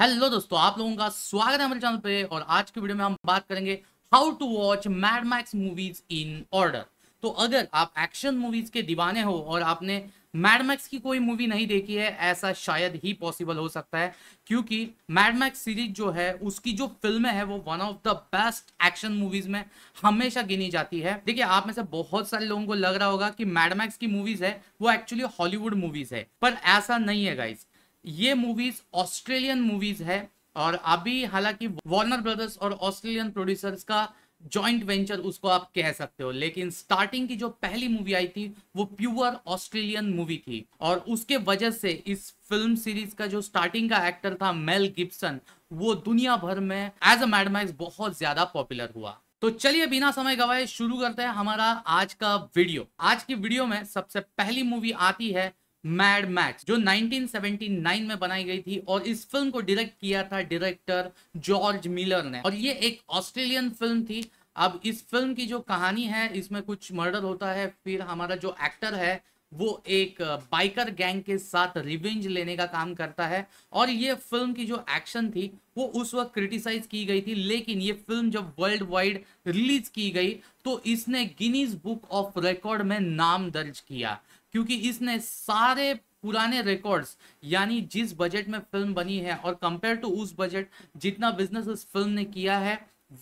Hello दोस्तों, आप लोगों का स्वागत है हमारे चैनल पे और आज की वीडियो में हम बात करेंगे how to watch Mad Max movies in order तो अगर आप एक्शन मूवीज़ के दीवाने हो और आपने मैड मैक्स की कोई मूवी नहीं देखी है, ऐसा शायद ही पॉसिबल हो सकता है, क्योंकि मैड मैक्स सीरीज़ जो है, उसकी जो फ़िल्में है, वो one of the best action movies में हमेशा गिनी जाती है। देखिए, आप में से बहुत सारे लोगों को लग रहा होगा कि मैड मैक्स की मूवीज़ है, वो एक्चुअली हॉलीवुड मूवीज़ है, पर ऐसा नहीं है गाइस ये मूवीज़ ऑस्ट्रेलियन मूवीज़ है और अभी हालाँकि वार्नर ब्रदर्स और ऑस्ट्रेलियन प्रोड्यूसर्स का जॉइंट वेंचर उसको आप कह सकते हो, लेकिन स्टार्टिंग की जो पहली मूवी आई थी, वो प्योर ऑस्ट्रेलियन मूवी थी और उसके वजह से इस फ़िल्म सीरीज़ का जो स्टार्टिंग का एक्टर था मेल गिब्सन वो दुनिया भर में एज अ मैडमैक्स बहुत ज़्यादा पॉपुलर हुआ। तो चलिए बिना समय गवाए शुरू करते हैं हमारा आज का वीडियो आज की वीडियो में सबसे पहली मूवी आती है मैड मैक्स जो 1979 में बनाई गई थी और इस फ़िल्म को डायरेक्ट किया था डायरेक्टर जॉर्ज मिलर ने। और ये एक ऑस्ट्रेलियन फ़िल्म थी। अब इस फ़िल्म की जो कहानी है, इसमें कुछ मर्डर होता है, फिर हमारा जो एक्टर है, वो एक बाइकर गैंग के साथ रिवेंज लेने का काम करता है। और ये फ़िल्म की जो एक्शन थी, वो उस वक्त क्रिटिसाइज की गई थी, लेकिन ये फ़िल्म जब वर्ल्ड वाइड रिलीज़ की गई तो इसने गिनीज बुक ऑफ़ रिकॉर्ड में नाम दर्ज किया। क्योंकि इसने सारे पुराने रिकॉर्ड्स यानी जिस बजट में फ़िल्म बनी है और कंपेयर टू उस बजट जितना बिज़नेस इस फ़िल्म ने किया है,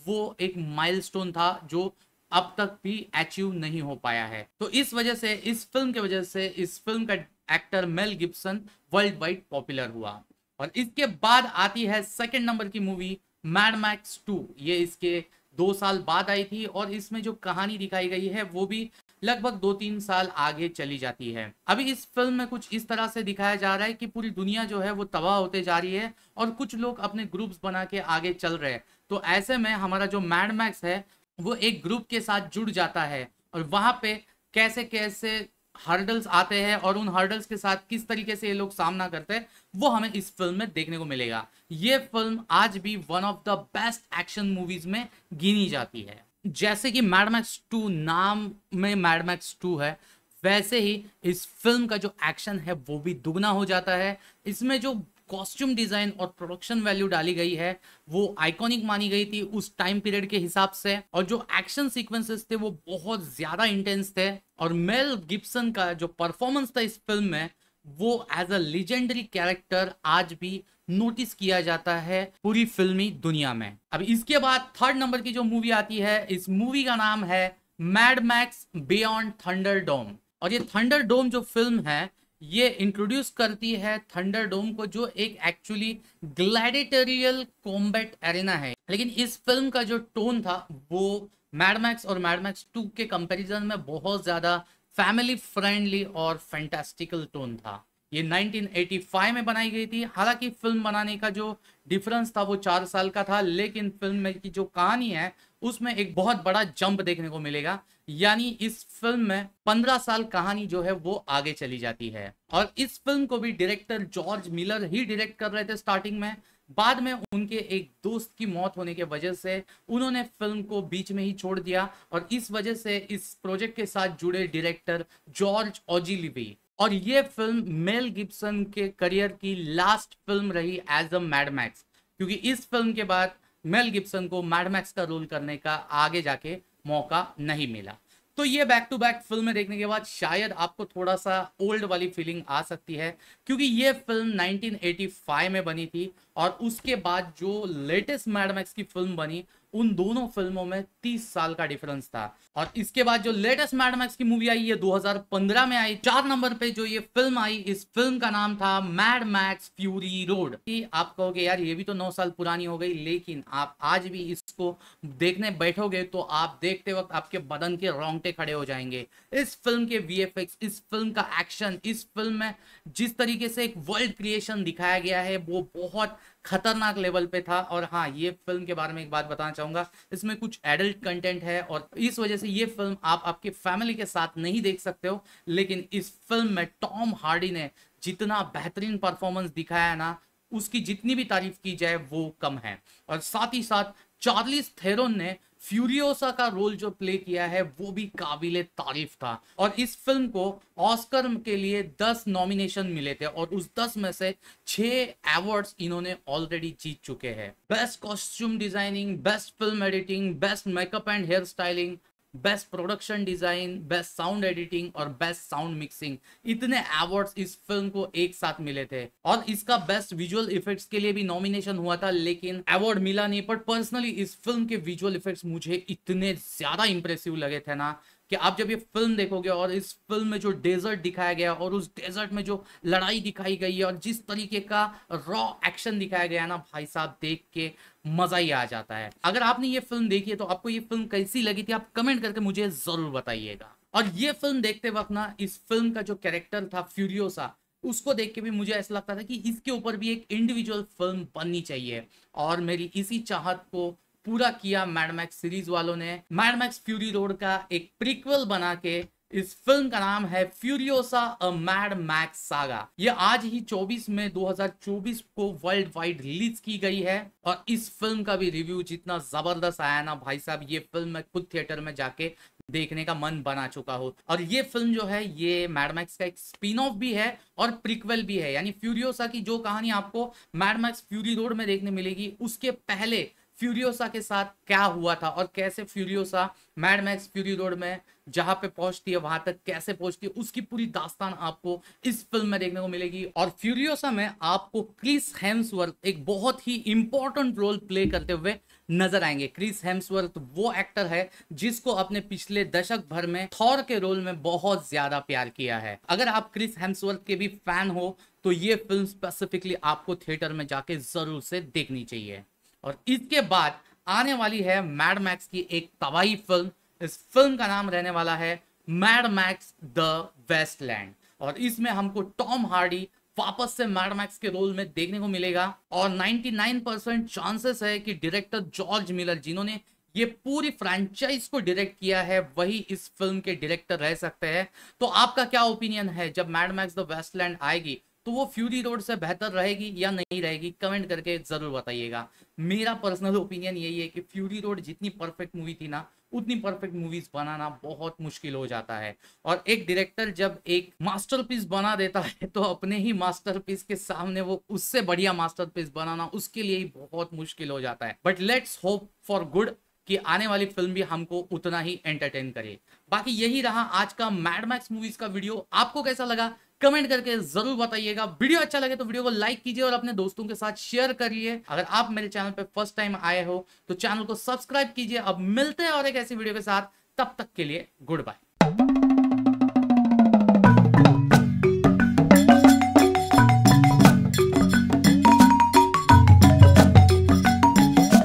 वो एक माइलस्टोन था जो अब तक भी अचीव नहीं हो पाया है। तो इस वजह से, इस फ़िल्म के वजह से, इस फ़िल्म का actor Mel Gibson worldwide popular हुआ। और इसके बाद आती है सेकंड नंबर की मूवी मैड मैक्स टू ये इसके दो साल बाद आई थी और इसमें जो कहानी दिखाई गई है, वो भी लगभग दो तीन साल आगे चली जाती है। अभी इस फ़िल्म में कुछ इस तरह से दिखाया जा रहा है कि पूरी दुनिया जो है वो तबाह होते जा रही है और कुछ लोग अपने ग्रुप्स बना के आगे चल रहे हैं। तो ऐसे में हमारा जो मैड मैक्स है, वो एक ग्रुप के साथ जुड़ जाता है और वहाँ पे कैसे कैसे हर्डल्स आते हैं और उन हर्डल्स के साथ किस तरीके से ये लोग सामना करते हैं, वो हमें इस फ़िल्म में देखने को मिलेगा। ये फ़िल्म आज भी one of the best action movies में गिनी जाती है। जैसे कि मैडमैक्स टू नाम में मैडमैक्स टू है, वैसे ही इस फ़िल्म का जो एक्शन है, वो भी दुगना हो जाता है। इसमें जो कॉस्ट्यूम डिज़ाइन और प्रोडक्शन वैल्यू डाली गई है, वो आइकॉनिक मानी गई थी उस टाइम पीरियड के हिसाब से। और जो एक्शन सीक्वेंसेस थे, वो बहुत ज़्यादा इंटेंस थे। और मेल गिब्सन का जो परफॉर्मेंस था इस फ़िल्म में, वो एज अ लीजेंडरी कैरेक्टर आज भी नोटिस किया जाता है पूरी फिल्मी दुनिया में। अब इसके बाद थर्ड नंबर की जो मूवी आती है, इस मूवी का नाम है Mad Max beyond Thunderdome और ये थंडर डोम जो फ़िल्म है, ये इंट्रोड्यूस करती है थंडर डोम को, जो एक एक्चुअली ग्लैडिटोरियल कॉम्बैट एरिना है। लेकिन इस फ़िल्म का जो टोन था, वो मैडमैक्स और मैडमैक्स टू के कंपैरिजन में बहुत ज़्यादा फैमिली फ्रेंडली और फैंटास्टिकल टोन था। ये 1985 में बनाई गई थी। हालाँकि फ़िल्म बनाने का जो डिफरेंस था वो चार साल का था, लेकिन फ़िल्म में की जो कहानी है, उसमें एक बहुत बड़ा जंप देखने को मिलेगा। यानी इस फ़िल्म में पंद्रह साल कहानी जो है वो आगे चली जाती है। और इस फ़िल्म को भी डायरेक्टर जॉर्ज मिलर ही डायरेक्ट कर रहे थे स्टार्टिंग में। बाद में उनके एक दोस्त की मौत होने के वजह से उन्होंने फ़िल्म को बीच में ही छोड़ दिया। और इस वजह से इस प्रोजेक्ट के साथ जुड़े डायरेक्टर जॉर्ज ओजिलिवी और ये फ़िल्म मेल गिब्सन के करियर की लास्ट फ़िल्म रही एज अ मैडमैक्स क्योंकि इस फ़िल्म के बाद मेल गिब्सन को मैडमैक्स का रोल करने का आगे जाके मौका नहीं मिला। तो ये बैक टू बैक फ़िल्म देखने के बाद शायद आपको थोड़ा सा ओल्ड वाली फीलिंग आ सकती है, क्योंकि ये फ़िल्म 1985 में बनी थी और उसके बाद जो लेटेस्ट मैडमैक्स की फ़िल्म बनी, उन दोनों फ़िल्मों में 30 साल का डिफरेंस था। और इसके बाद जो लेटेस्ट मैडमैक्स की मूवी आई, ये 2015 में आई। चार नंबर पे जो ये फ़िल्म आई, इस फ़िल्म का नाम था मैड मैक्स फ्यूरी रोड आप कहोगे, यार, ये भी तो नौ साल पुरानी हो गई, लेकिन आप आज भी इसको देखने बैठोगे तो आप देखते वक्त आपके बदन के रोंगटे खड़े हो जाएँगे। इस फ़िल्म के वीएफएक्स इस फ़िल्म का एक्शन इस फ़िल्म में जिस तरीके से एक वर्ल्ड क्रिएशन दिखाया गया है, वो बहुत खतरनाक लेवल पे था। और हाँ ये फ़िल्म के बारे में एक बात बताना चाहूँगा। इसमें कुछ एडल्ट कंटेंट है और इस वजह से ये फ़िल्म आप आपके फैमिली के साथ नहीं देख सकते हो। लेकिन इस फ़िल्म में टॉम हार्डी ने जितना बेहतरीन परफॉर्मेंस दिखाया है ना, उसकी जितनी भी तारीफ़ की जाए, वो कम है। और साथ ही साथ चार्लिस थेरोन ने फ्यूरियोसा का रोल जो प्ले किया है, वो भी काबिल तारीफ़ था। और इस फ़िल्म को ऑस्कर के लिए 10 नॉमिनेशन मिले थे और उस 10 में से 6 अवार्ड्स इन्होंने ऑलरेडी जीत चुके हैं। Best costume designing best film editing best makeup and hair styling best production design best sound editing और बेस्ट साउंड मिक्सिंग इतने अवार्ड्स इस फ़िल्म को एक साथ मिले थे। और इसका बेस्ट विजुअल इफेक्ट्स के लिए भी नॉमिनेशन हुआ था, लेकिन अवार्ड मिला नहीं। पर पर्सनली इस फ़िल्म के विजुअल इफेक्ट्स मुझे इतने ज़्यादा इंप्रेसिव लगे थे ना, कि आप जब ये फ़िल्म देखोगे और इस फ़िल्म में जो डेजर्ट दिखाया गया और उस डेजर्ट में जो लड़ाई दिखाई गई है और जिस तरीके का रॉ एक्शन दिखाया गया है ना, भाई साहब, देख के मज़ा ही आ जाता है। अगर आपने ये फ़िल्म देखी है तो आपको ये फ़िल्म कैसी लगी थी, आप कमेंट करके मुझे ज़रूर बताइएगा। और ये फ़िल्म देखते वक्त ना, इस फ़िल्म का जो कैरेक्टर था फ्यूरियोसा उसको देख के भी मुझे ऐसा लगता था कि इसके ऊपर भी एक इंडिविजुअल फ़िल्म बननी चाहिए। और मेरी इसी चाहत को पूरा किया मैडमैक्स सीरीज़ वालों ने। मैडमैक्स फ्यूरी रोड का एक प्रीक्वल बना के इस फ़िल्म का नाम है Furiosa, a Mad Max saga. ये आज ही 24 मई 2024 को वर्ल्ड वाइड रिलीज़ की गई है और इस फ़िल्म का भी रिव्यू जितना ज़बरदस्त आया ना भाई साहब, ये फ़िल्म मैं खुद थिएटर में जाके देखने का मन बना चुका हो। और ये फ़िल्म जो है, ये मैडमैक्स का एक स्पिन ऑफ़ भी है और प्रिक्वेल भी है। यानी फ्यूरियोसा की जो कहानी आपको मैडमैक्स फ्यूरी रोड में देखने मिलेगी, उसके पहले फ्यूरियोसा के साथ क्या हुआ था और कैसे Furiosa, Mad Max Fury Road में जहाँ पे पहुँचती है, वहाँ तक कैसे पहुँचती है, उसकी पूरी दास्तान आपको इस फ़िल्म में देखने को मिलेगी। और फ्यूरियोसा में आपको क्रिस हेम्सवर्थ एक बहुत ही इंपॉर्टेंट रोल प्ले करते हुए नज़र आएँगे। क्रिस हेम्सवर्थ वो एक्टर है जिसको अपने पिछले दशक भर में थॉर के रोल में बहुत ज़्यादा प्यार किया है। अगर आप क्रिस हेम्सवर्थ के भी फ़ैन हो तो ये फ़िल्म स्पेसिफिकली आपको थिएटर में जाके ज़रूर से देखनी चाहिए। और इसके बाद आने वाली है मैड मैक्स की एक तबाही फ़िल्म इस फ़िल्म का नाम रहने वाला है मैड मैक्स द वेस्टलैंड और इसमें हमको टॉम हार्डी वापस से मैड मैक्स के रोल में देखने को मिलेगा। और 99 परसेंट चांसेस है कि डायरेक्टर जॉर्ज मिलर जिन्होंने ये पूरी फ्रेंचाइज को डायरेक्ट किया है, वही इस फ़िल्म के डायरेक्टर रह सकते हैं। तो आपका क्या ओपिनियन है जब मैड मैक्स द वेस्टलैंड आएगी? तो वो फ्यूरी रोड से बेहतर रहेगी या नहीं रहेगी कमेंट करके ज़रूर बताइएगा। मेरा पर्सनल ओपिनियन यही है कि फ्यूरी रोड जितनी परफेक्ट मूवी थी ना, उतनी परफेक्ट मूवीज़ बनाना बहुत मुश्किल हो जाता है। और एक डायरेक्टर जब एक मास्टरपीस बना देता है तो अपने ही मास्टरपीस के सामने वो उससे बढ़िया मास्टरपीस बनाना उसके लिए ही बहुत मुश्किल हो जाता है। But let's hope for good कि आने वाली फ़िल्म भी हमको उतना ही एंटरटेन करे। बाकी यही रहा आज का मैडमैक्स मूवीज़ का वीडियो आपको कैसा लगा? कमेंट करके ज़रूर बताइएगा। वीडियो अच्छा लगे तो वीडियो को लाइक कीजिए और अपने दोस्तों के साथ शेयर करिए। अगर आप मेरे चैनल पर फ़र्स्ट टाइम आए हो तो चैनल को सब्सक्राइब कीजिए। अब मिलते हैं और एक ऐसी वीडियो के साथ। तब तक के लिए गुड बाय।